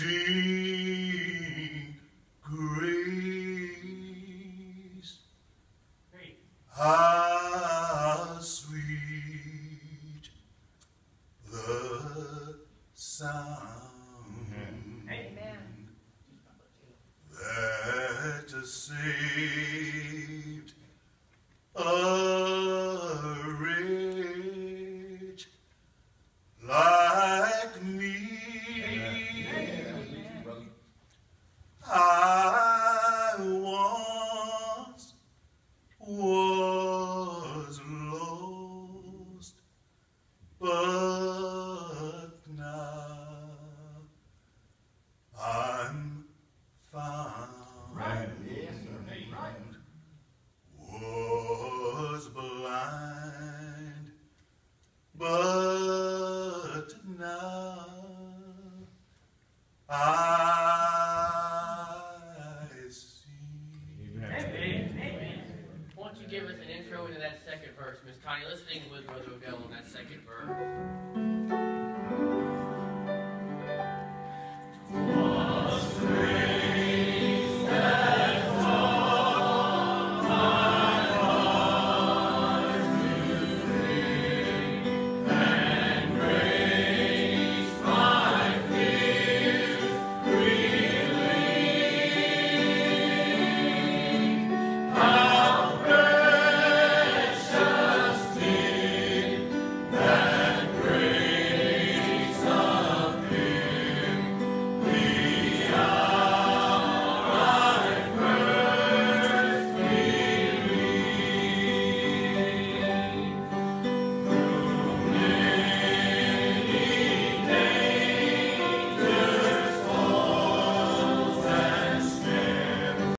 Thee grace. How sweet the sound that saved us. Going to that second verse. Miss Connie, let's sing with Brother Odell on that second verse.